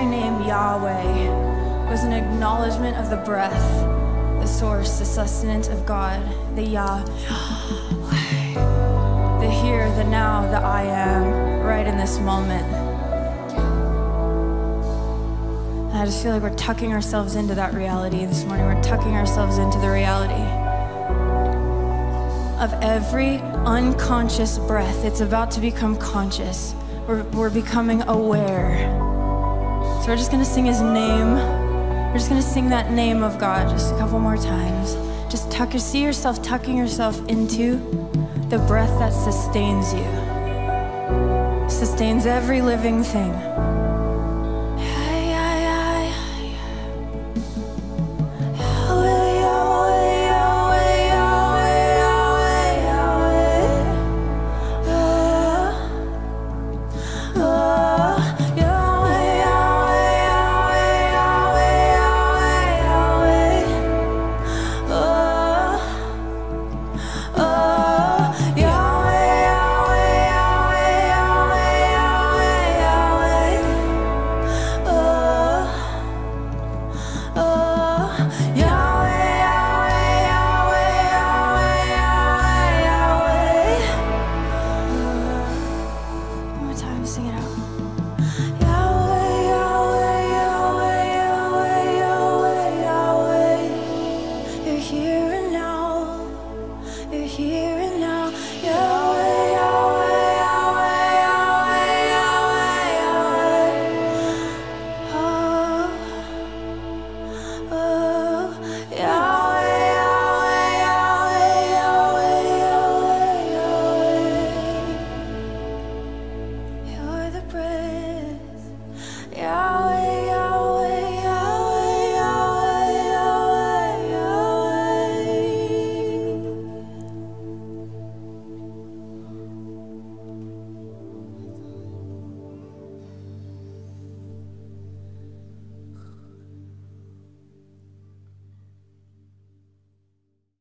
very name Yahweh was an acknowledgement of the breath, the source, the sustenance of God, the Yah, the here, the now, the I am, right in this moment. And I just feel like we're tucking ourselves into that reality this morning. We're tucking ourselves into the reality of every unconscious breath. It's about to become conscious. We're, we're becoming aware. We're just gonna sing his name. We're just gonna sing that name of God just a couple more times. Just tuck, see yourself tucking yourself into the breath that sustains you, sustains every living thing.